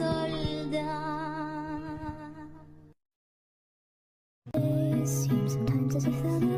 mon. It seems sometimes as if the.